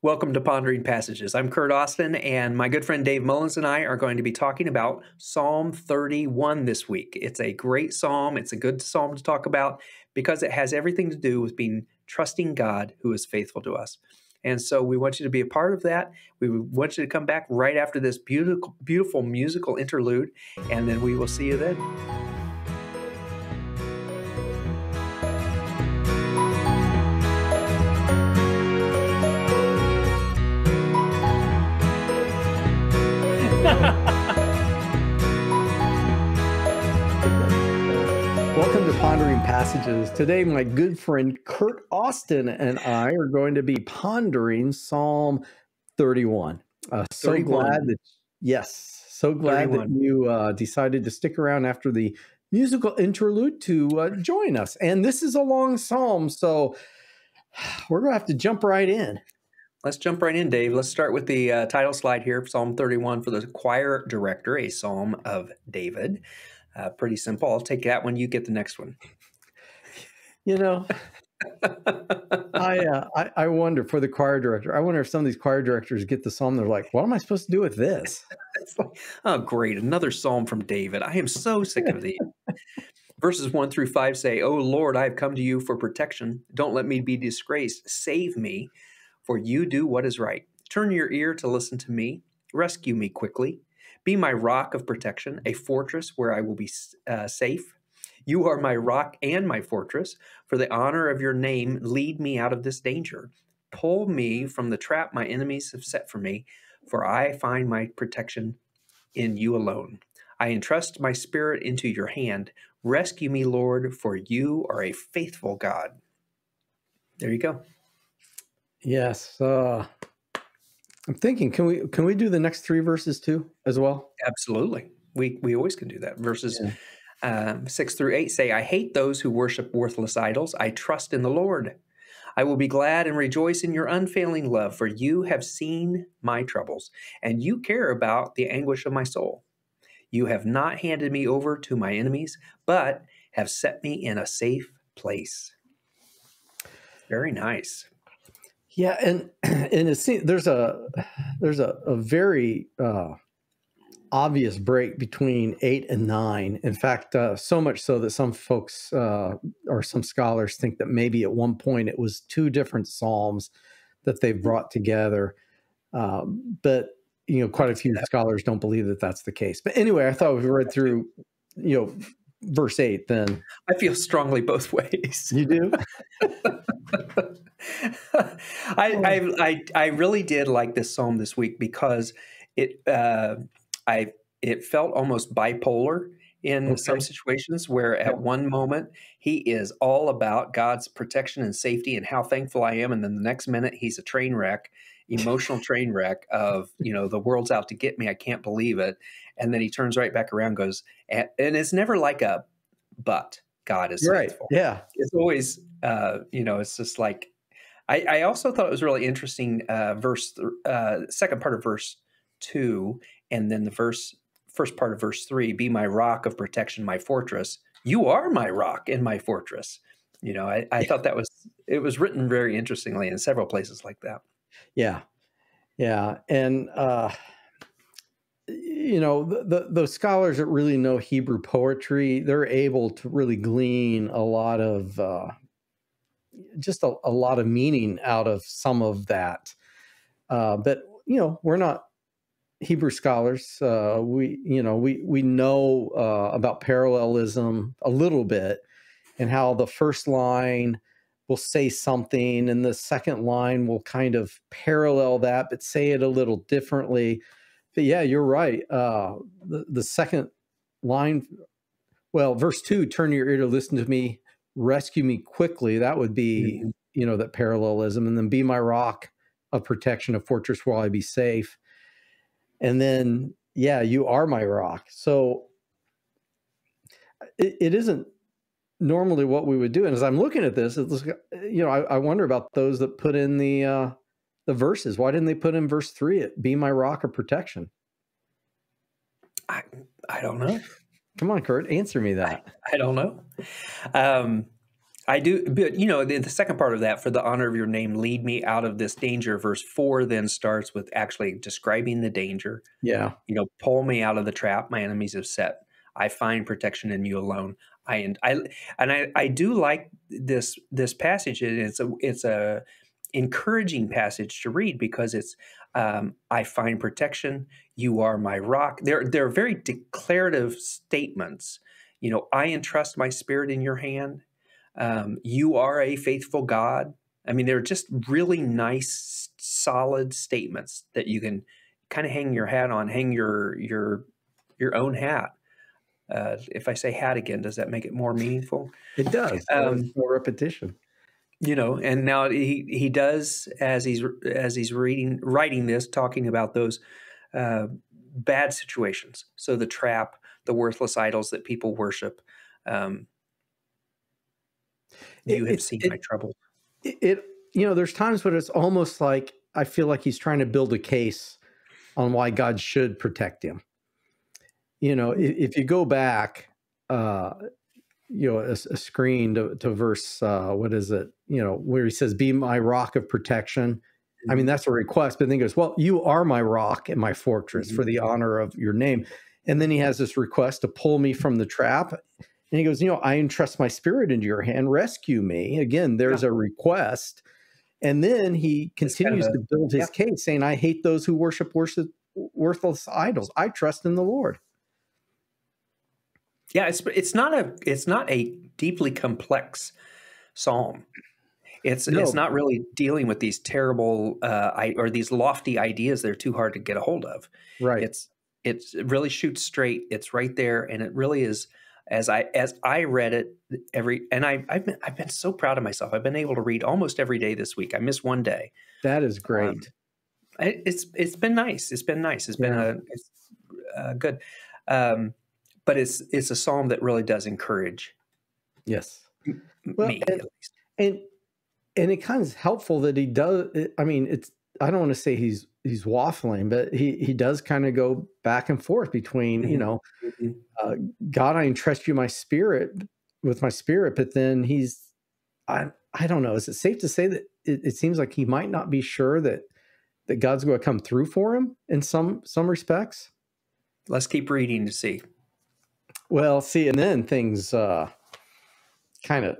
Welcome to Pondering Passages. I'm Curt Austin, and my good friend Dave Mullins and I are going to be talking about Psalm 31 this week. It's a great psalm. It's a good psalm to talk about because it has everything to do with being trusting God who is faithful to us. And so we want you to be a part of that. We want you to come back right after this beautiful, beautiful musical interlude, and then we will see you then. Passages. Today, my good friend Curt Austin and I are going to be pondering Psalm 31. Uh, so 31. glad that, yes, so glad 31. that you uh, decided to stick around after the musical interlude to uh, join us. And this is a long psalm, so we're going to have to jump right in. Let's jump right in, Dave. Let's start with the uh, title slide here Psalm 31 for the choir director, a psalm of David. Uh, pretty simple. I'll take that one. You get the next one. You know, I, uh, I, I wonder for the choir director. I wonder if some of these choir directors get the psalm. They're like, "What am I supposed to do with this?" like, oh, great! Another psalm from David. I am so sick of these. Verses one through five say, "Oh Lord, I have come to you for protection. Don't let me be disgraced. Save me." for you do what is right. Turn your ear to listen to me. Rescue me quickly. Be my rock of protection, a fortress where I will be uh, safe. You are my rock and my fortress. For the honor of your name, lead me out of this danger. Pull me from the trap my enemies have set for me, for I find my protection in you alone. I entrust my spirit into your hand. Rescue me, Lord, for you are a faithful God. There you go. Yes. Uh, I'm thinking, can we can we do the next three verses too as well? Absolutely. We we always can do that. Verses yeah. Um, six through eight say, "I hate those who worship worthless idols. I trust in the Lord. I will be glad and rejoice in your unfailing love, for you have seen my troubles, and you care about the anguish of my soul. You have not handed me over to my enemies, but have set me in a safe place." Very nice. Yeah, and and it seems there's a there's a, a very uh, obvious break between eight and nine. In fact, uh, so much so that some folks uh, or some scholars think that maybe at one point it was two different psalms that they've brought together. Um, but you know, quite a few scholars don't believe that that's the case. But anyway, I thought we read through, you know, verse 8 then i feel strongly both ways you do I, oh. I, I i really did like this psalm this week because it uh i it felt almost bipolar in okay. some situations where at one moment he is all about god's protection and safety and how thankful i am and then the next minute he's a train wreck emotional train wreck of you know the world's out to get me i can't believe it and then he turns right back around goes and, and it's never like a but god is right faithful. yeah it's always uh you know it's just like i i also thought it was really interesting uh verse uh second part of verse two and then the verse first part of verse three be my rock of protection my fortress you are my rock and my fortress you know i, I thought that was it was written very interestingly in several places like that yeah. Yeah. And, uh, you know, the, the, those scholars that really know Hebrew poetry, they're able to really glean a lot of, uh, just a, a lot of meaning out of some of that. Uh, but, you know, we're not Hebrew scholars. Uh, we, you know, we, we know uh, about parallelism a little bit and how the first line will say something and the second line will kind of parallel that but say it a little differently but yeah you're right uh, the, the second line well verse 2 turn your ear to listen to me rescue me quickly that would be mm-hmm. you know that parallelism and then be my rock of protection a fortress where i be safe and then yeah you are my rock so it, it isn't normally what we would do. And as I'm looking at this, it's, you know, I, I wonder about those that put in the uh, the verses. Why didn't they put in verse three? It be my rock of protection. I I don't know. Come on, Curt, answer me that. I, I don't know. Um, I do, but you know, the, the, second part of that, for the honor of your name, lead me out of this danger. Verse four then starts with actually describing the danger. Yeah. You know, pull me out of the trap my enemies have set. I find protection in you alone. I and I and I, I do like this this passage. It's a it's a encouraging passage to read because it's um, I find protection. You are my rock. They're they're very declarative statements. You know, I entrust my spirit in your hand um, you are a faithful God. I mean, they're just really nice, solid statements that you can kind of hang your hat on, hang your your your own hat. Uh, if I say hat again, does that make it more meaningful? It does. Um, no repetition. You know, and now he he does as he's as he's reading writing this, talking about those uh, bad situations. So the trap, the worthless idols that people worship. Um, you it, have seen it, my trouble. It, it, you know, there's times when it's almost like I feel like he's trying to build a case on why God should protect him. You know, if, if you go back, uh, you know, a, a screen to, to verse, uh, what is it? You know, where he says, "Be my rock of protection." I mean, mm-hmm. that's a request, but then he goes, "Well, you are my rock and my fortress mm-hmm. for the honor of your name." And then he has this request to pull me from the trap. And he goes, You know, I entrust my spirit into your hand, rescue me. Again, there's yeah. a request. And then he continues kind of a, to build his yeah. case, saying, I hate those who worship, worship worthless idols. I trust in the Lord. Yeah, it's it's not a it's not a deeply complex psalm. It's no. it's not really dealing with these terrible uh, I, or these lofty ideas that are too hard to get a hold of. Right. It's it's it really shoots straight. It's right there, and it really is as I as I read it every and I I've been I've been so proud of myself. I've been able to read almost every day this week. I missed one day. That is um, great. Um, it, it's it's been nice. It's been nice. It's yeah. been a it's, uh, good. Um, but it's it's a psalm that really does encourage. Yes. Well, me and, and and it kind of is helpful that he does. I mean, it's I don't want to say he's he's waffling, but he he does kind of go back and forth between mm-hmm. you know, mm-hmm. uh, God, I entrust you my spirit with my spirit, but then he's I I don't know. Is it safe to say that it, it seems like he might not be sure that that God's going to come through for him in some some respects? Let's keep reading to see. Well, see, and then things uh, kind of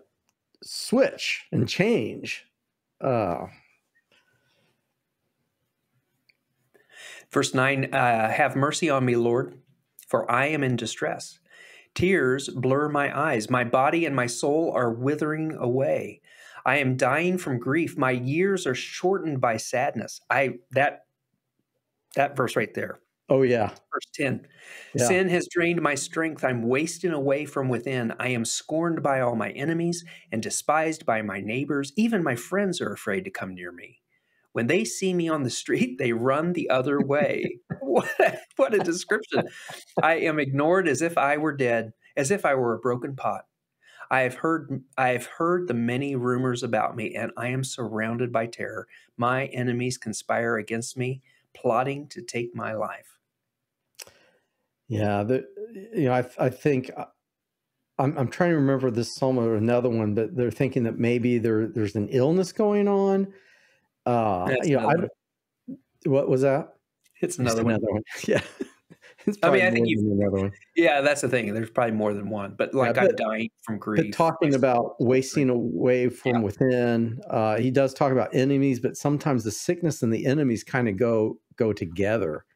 switch and change. Uh, Verse 9 uh, Have mercy on me, Lord, for I am in distress. Tears blur my eyes. My body and my soul are withering away. I am dying from grief. My years are shortened by sadness. I that that verse right there. Oh yeah. Verse 10. Yeah. Sin has drained my strength. I'm wasting away from within. I am scorned by all my enemies and despised by my neighbors. Even my friends are afraid to come near me. When they see me on the street, they run the other way. what, what a description. I am ignored as if I were dead, as if I were a broken pot. I have heard I have heard the many rumors about me and I am surrounded by terror. My enemies conspire against me, plotting to take my life. Yeah, the, you know, I, I think uh, I'm, I'm trying to remember this psalm or another one, but they're thinking that maybe there there's an illness going on uh, you know, I, what was that? It's another, one. another one. Yeah. I mean, I think you another one. Yeah, that's the thing. There's probably more than one, but like yeah, but, I'm dying from grief. talking about wasting away from yeah. within, uh, he does talk about enemies, but sometimes the sickness and the enemies kind of go go together.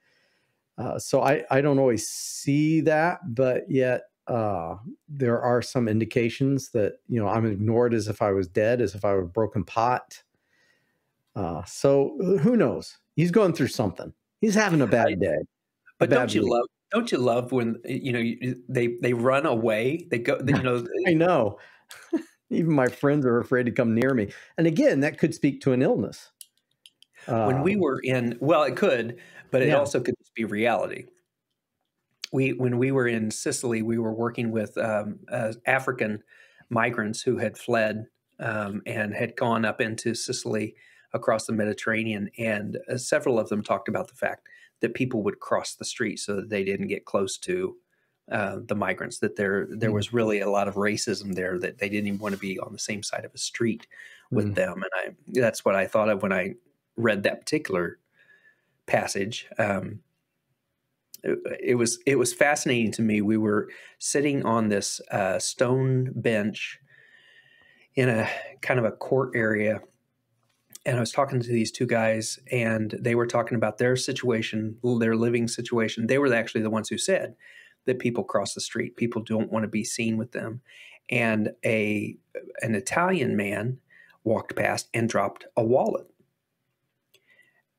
Uh, so I I don't always see that, but yet uh, there are some indications that you know I'm ignored as if I was dead, as if I were a broken pot. Uh, so who knows? He's going through something. He's having a bad day. But bad don't you week. love? Don't you love when you know they they run away? They go. They, you know. I know. Even my friends are afraid to come near me. And again, that could speak to an illness. when we um, were in, well, it could, but it yeah. also could be reality. We when we were in Sicily, we were working with um, uh, African migrants who had fled um, and had gone up into Sicily across the Mediterranean, and uh, several of them talked about the fact that people would cross the street so that they didn't get close to uh, the migrants that there there Mm. was really a lot of racism there that they didn't even want to be on the same side of a street with Mm. them and I that's what I thought of when I read that particular passage um, it, it was it was fascinating to me we were sitting on this uh, stone bench in a kind of a court area and I was talking to these two guys, and they were talking about their situation, their living situation. They were actually the ones who said that people cross the street, people don't want to be seen with them, and a an Italian man walked past and dropped a wallet.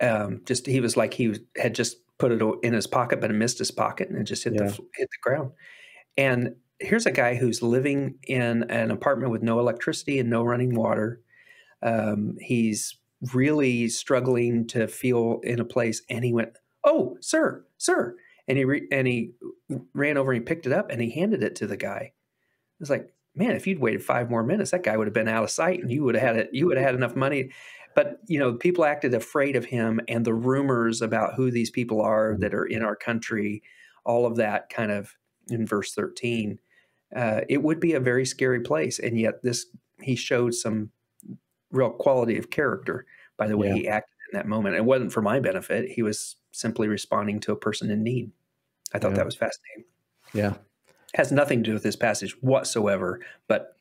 Um, just he was like he was, had just put it in his pocket, but it missed his pocket and it just hit Yeah. the hit the ground. And here's a guy who's living in an apartment with no electricity and no running water. Um, he's really struggling to feel in a place, and he went, "Oh, sir, sir!" And he re- and he ran over and he picked it up and he handed it to the guy. It was like, man, if you'd waited five more minutes, that guy would have been out of sight, and you would have had it. You would have had enough money. But you know, people acted afraid of him, and the rumors about who these people are that are in our country, all of that kind of in verse thirteen. Uh, it would be a very scary place, and yet this he showed some real quality of character by the way Yeah. he acted in that moment. It wasn't for my benefit; he was simply responding to a person in need. I thought Yeah. that was fascinating. Yeah. Has nothing to do with this passage whatsoever, but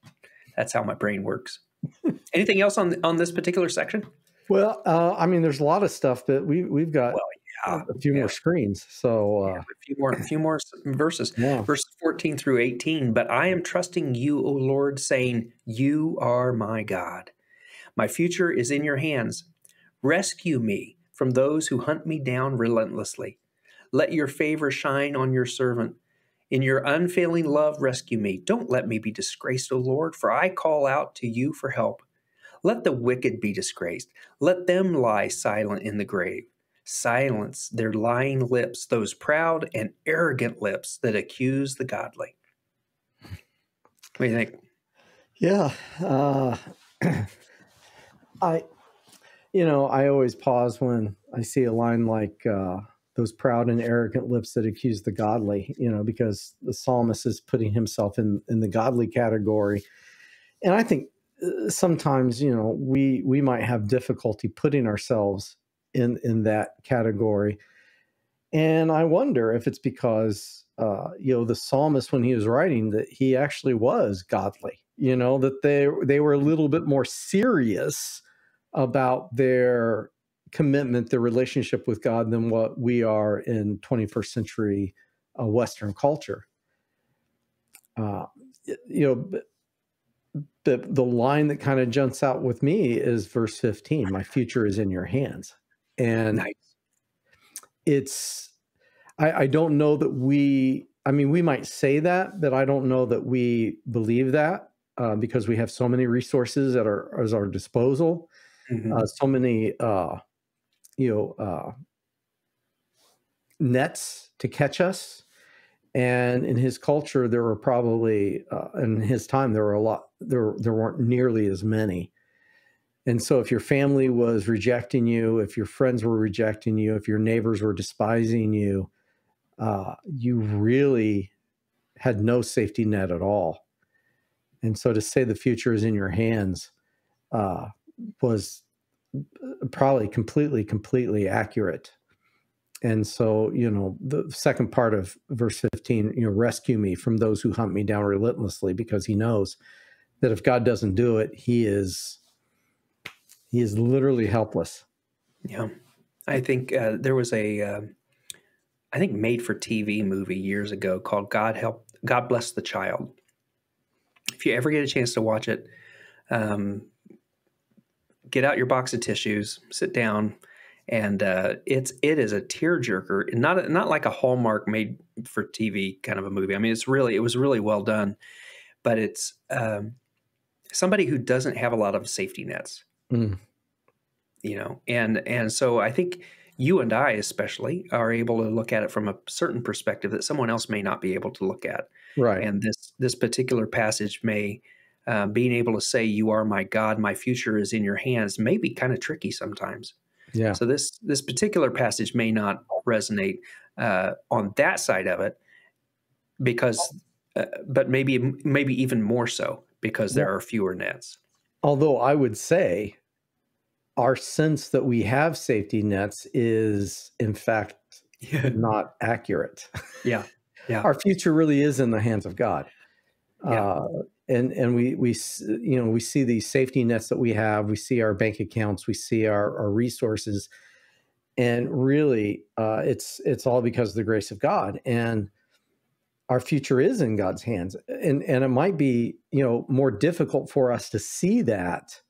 that's how my brain works. Anything else on on this particular section? Well, uh, I mean, there's a lot of stuff, but we we've got Well, yeah, a few yeah. more screens. So uh, a few more, a few more verses. yeah, Verses 14 through 18. But I am trusting you, O Lord, saying, You are my God. My future is in your hands. Rescue me from those who hunt me down relentlessly. Let your favor shine on your servant. In your unfailing love, rescue me. Don't let me be disgraced, O Lord, for I call out to you for help. Let the wicked be disgraced. Let them lie silent in the grave. Silence their lying lips, those proud and arrogant lips that accuse the godly. What do you think? yeah. Uh, I, you know, I always pause when I see a line like uh, "those proud and arrogant lips that accuse the godly," you know, because the psalmist is putting himself in in the godly category, and I think uh, sometimes you know we we might have difficulty putting ourselves in in that category. And i wonder if it's because uh you know the psalmist when he was writing that he actually was godly you know that they they were a little bit more serious about their commitment their relationship with god than what we are in 21st century uh, western culture. Uh you know the the line that kind of jumps out with me is verse 15 my future is in your hands. And Nice. it's I, I don't know that we i mean we might say that but i don't know that we believe that uh, because we have so many resources at our as our disposal Mhm. uh, so many uh, you know uh, nets to catch us. And in his culture there were probably uh, in his time there were a lot there there weren't nearly as many. And so if your family was rejecting you if your friends were rejecting you if your neighbors were despising you uh, you really had no safety net at all. And so to say the future is in your hands uh, was probably completely completely accurate and so you know the second part of verse 15 you know rescue me from those who hunt me down relentlessly because he knows that if god doesn't do it he is he is literally helpless Yeah. I think uh, there was a, uh, I think made for TV movie years ago called God Help, God Bless the Child. If you ever get a chance to watch it, um, get out your box of tissues, sit down, and uh, it's it is a tearjerker. Not not like a Hallmark made for TV kind of a movie. I mean, it's really it was really well done, but it's um, somebody who doesn't have a lot of safety nets Mm, you know and and so i think you and i especially are able to look at it from a certain perspective that someone else may not be able to look at right and this this particular passage may uh, being able to say you are my god my future is in your hands may be kind of tricky sometimes yeah so this this particular passage may not resonate uh, on that side of it because, uh, but maybe maybe even more so because there Yeah. are fewer nets. Although I would say our sense that we have safety nets is, in fact, Yeah, not accurate. yeah, yeah. Our future really is in the hands of God. Yeah. Uh, and and we we you know we see these safety nets that we have. We see our bank accounts. We see our, our resources, and really, uh, it's it's all because of the grace of God. And our future is in God's hands. And and it might be you know more difficult for us to see that,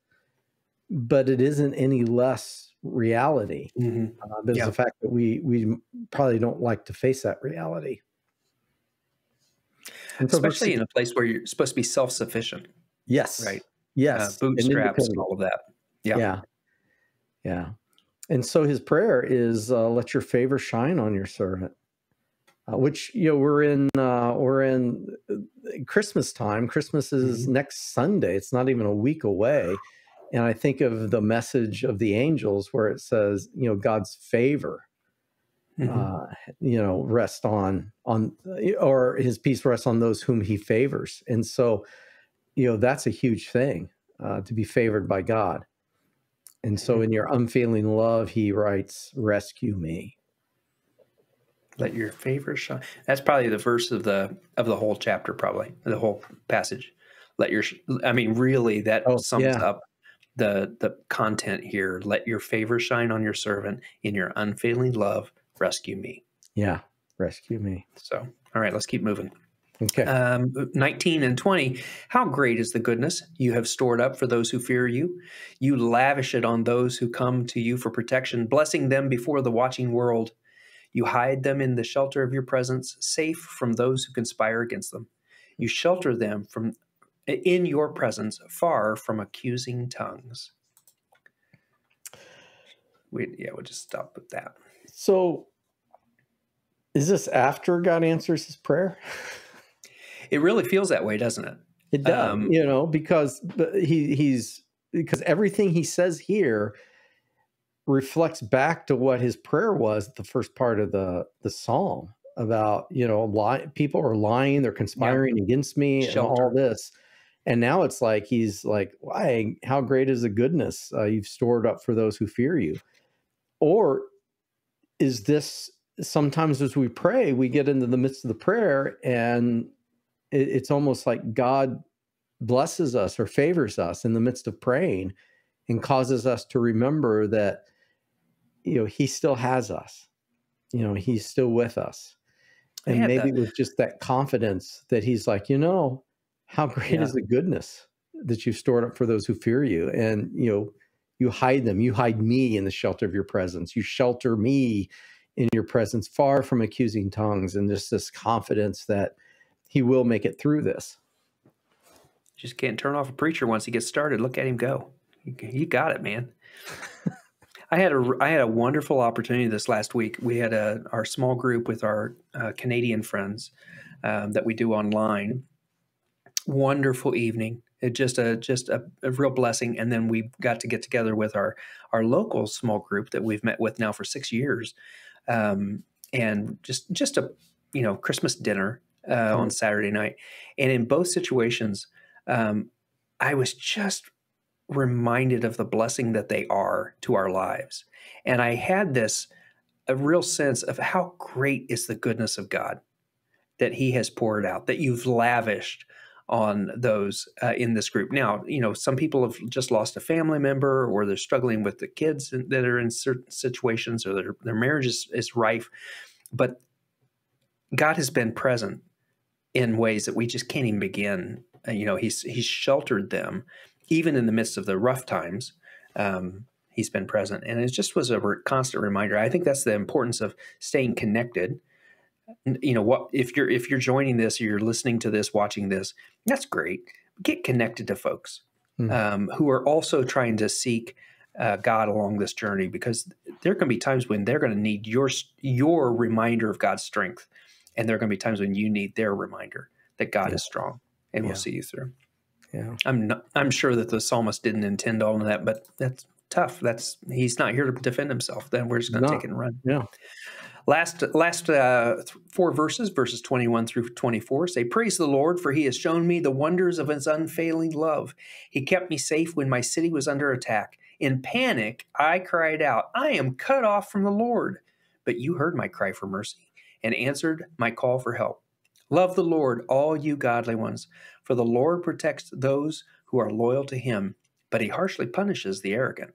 but it isn't any less reality. Mhm. Uh, there's Yeah. the fact that we we probably don't like to face that reality. And Especially in a place where you're supposed to be self sufficient, yes, right? yes, uh, bootstraps and independent. all of that. Yeah. Yeah. yeah, And so his prayer is, uh, "Let your favor shine on your servant." Uh, which you know we're in uh, we're in uh, Christmas time. Christmas is Mm-hmm. next Sunday. It's not even a week away, and I think of the message of the angels where it says, you know, God's favor Mhm. uh, you know rest on on or his peace rests on those whom he favors and so you know that's a huge thing uh, to be favored by god and so in your unfailing love he writes rescue me Let your favor shine. That's probably the verse of the of the whole chapter, probably the whole passage. Let your, sh- I mean, really, that Oh, sums yeah. up the the content here. Let your favor shine on your servant in your unfailing love. Rescue me. yeah rescue me So, all right, let's keep moving. okay Um, 19 and 20. How great is the goodness you have stored up for those who fear you? You lavish it on those who come to you for protection, blessing them before the watching world. You hide them in the shelter of your presence, safe from those who conspire against them. You shelter them from in your presence, far from accusing tongues. We, yeah, we'll just stop with that. So is this after god answers his prayer It really feels that way, doesn't it? It does, Um, you know, because he he's because everything he says here reflects back to what his prayer was the first part of the the psalm about you know lie, people are lying, they're conspiring against me, and all this. And now it's like he's like, "Why? How great is the goodness uh, you've stored up for those who fear you?" Or is this sometimes as we pray, we get into the midst of the prayer and it, it's almost like God blesses us or favors us in the midst of praying and causes us to remember that you know he still has us you know he's still with us and maybe that. with just that confidence that he's like you know how great Yeah. is the goodness that you've stored up for those who fear you and you know you hide them you hide me in the shelter of your presence you shelter me in your presence far from accusing tongues and just this confidence that he will make it through this Just can't turn off a preacher once he gets started. Look at him go. You, got it, man. I had a I had a wonderful opportunity this last week. We had a our small group with our uh, Canadian friends um, that we do online. Wonderful evening. It just a just a, a real blessing. And then we got to get together with our our local small group that we've met with now for six years, um, and just just a you know Christmas dinner uh, on Saturday night. And in both situations, um, I was just reminded of the blessing that they are to our lives. And I had this a real sense of how great is the goodness of God that He has poured out, that you've lavished on those uh, in this group. Now, you know, some people have just lost a family member, or they're struggling with the kids that are in certain situations, or their, their marriage is, is rife. But God has been present in ways that we just can't even begin. You know, He's He's sheltered them even in the midst of the rough times. Um, he's been present, and it just was a constant reminder. I think that's the importance of staying connected. You know, what if you're if you're joining this, or you're listening to this, watching this, that's great. Get connected to folks Mhm. um, who are also trying to seek uh, God along this journey, because there can be times when they're going to need your your reminder of God's strength, and there are going to be times when you need their reminder that God Yeah. is strong and Yeah. will see you through. yeah I'm not, I'm sure that the psalmist didn't intend all of that, but that's tough. That's he's not here to defend himself. Then we're just going to take it and run. Yeah. Last last uh, four verses, verses 21 through 24 say, Praise the Lord, for he has shown me the wonders of his unfailing love. He kept me safe when my city was under attack. In panic, I cried out, I am cut off from the Lord. But you heard my cry for mercy and answered my call for help. Love the Lord, all you godly ones, for the Lord protects those who are loyal to him, but he harshly punishes the arrogant.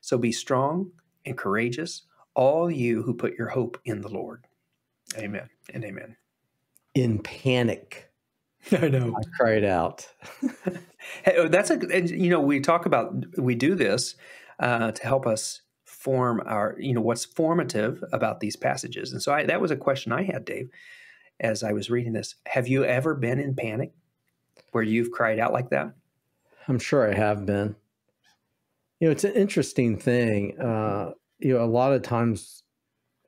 So be strong and courageous all you who put your hope in the Lord. Amen and amen. In panic. I know. I cried out. hey, oh, that's a, and, you know, we talk about, we do this uh, to help us form our, you know, what's formative about these passages. And so I, that was a question I had, Dave, as I was reading this. Have you ever been in panic where you've cried out like that? I'm sure I have been. You know, it's an interesting thing. Uh, you know, a lot of times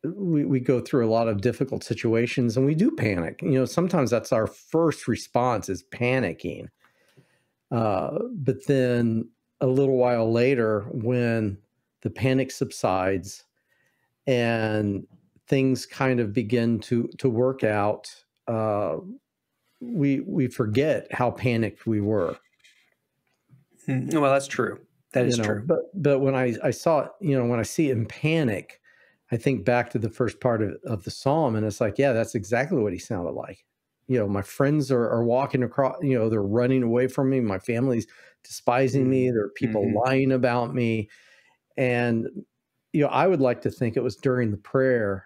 we, we go through a lot of difficult situations and we do panic. You know, sometimes that's our first response is panicking. Uh, but then a little while later, when the panic subsides and things kind of begin to to work out, uh, we we forget how panicked we were. Hmm, well, that's true. That is you know, true. But but when I I saw it, you know, when I see it in panic, I think back to the first part of, of the psalm, and it's like, yeah, that's exactly what he sounded like. You know, my friends are, are walking across. You know, they're running away from me. My family's despising me. Mm-hmm. There are people Mhm. lying about me, and you know, I would like to think it was during the prayer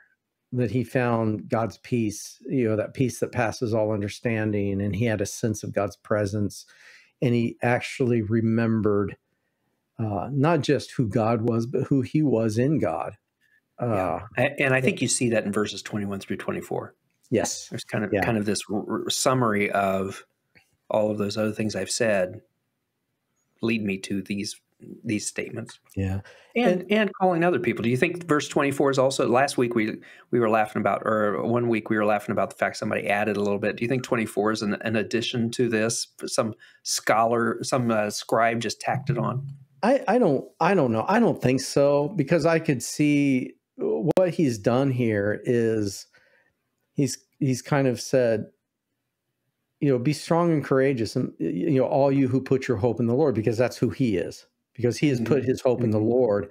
that he found God's peace. You know, that peace that passes all understanding, and he had a sense of God's presence, and he actually remembered uh, not just who God was, but who he was in God. Uh, A- and I think you see that in verses 21 through 24. yes. There's kind of Yeah. kind of this summary of all of those other things I've said lead me to these these statements Yeah. and and, calling other people. Do you think verse 24 is also last week we we were laughing about or one week we were laughing about the fact somebody added a little bit. Do you think 24 is an, an addition to this? Some scholar, some uh, scribe just tacked it on. I, I don't I don't know. I don't think so because I could see what he's done here is he's he's kind of said you know be strong and courageous and you know all you who put your hope in the Lord because that's who he is because he has put his hope in the Mhm. Lord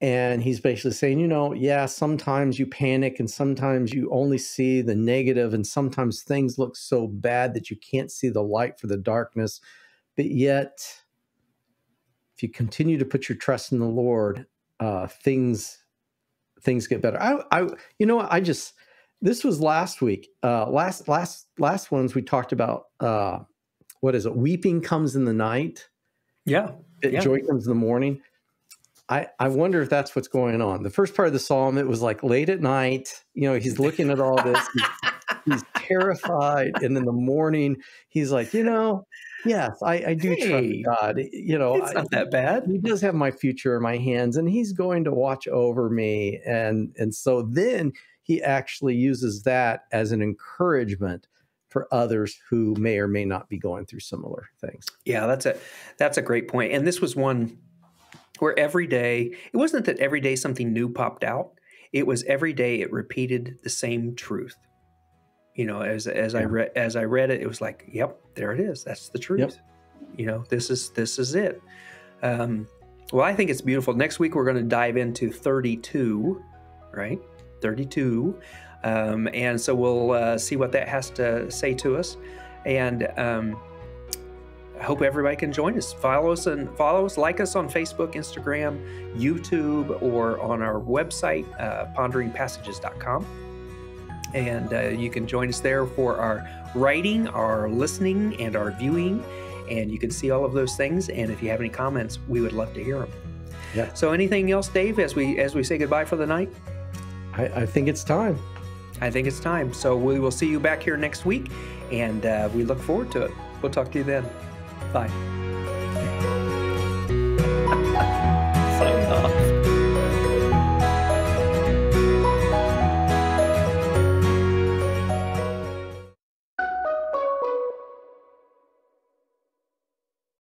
and he's basically saying you know yeah sometimes you panic and sometimes you only see the negative and sometimes things look so bad that you can't see the light for the darkness but yet if you continue to put your trust in the Lord, uh, things things get better. I, I, you know. I just this was last week. Uh, last last last ones we talked about. Uh, what is it? Weeping comes in the night. Yeah. Yeah. Joy comes in the morning. I, I wonder if that's what's going on. The first part of the psalm, it was like late at night. You know, he's looking at all this. He's, he's terrified, and in the morning, he's like, you know, yes, I, I do Hey, trust God. Eh, you know, It's I- not that bad. he does have my future in my hands and he's going to watch over me and and so then he actually uses that as an encouragement for others who may or may not be going through similar things Yeah, that's a that's a great point. And this was one where every day it wasn't that every day something new popped out. It was every day it repeated the same truth. You know, as as I read as I read it, it was like, yep, there it is. That's the truth. You know, this is this is it. Um, well, I think it's beautiful. Next week we're going to dive into 32, right? 32. Um, and so we'll uh, see what that has to say to us. And um, I hope everybody can join us. Follow us and follow us, like us on Facebook, Instagram, YouTube, or on our website, uh, ponderingpassages.com. And uh, you can join us there for our writing, our listening, and our viewing. And you can see all of those things. And if you have any comments, we would love to hear them. Yeah. So, anything else, Dave, as we as we say goodbye for the night? i, I think it's time I think it's time. So we will see you back here next week, and uh, we look forward to it. We'll talk to you then. Bye.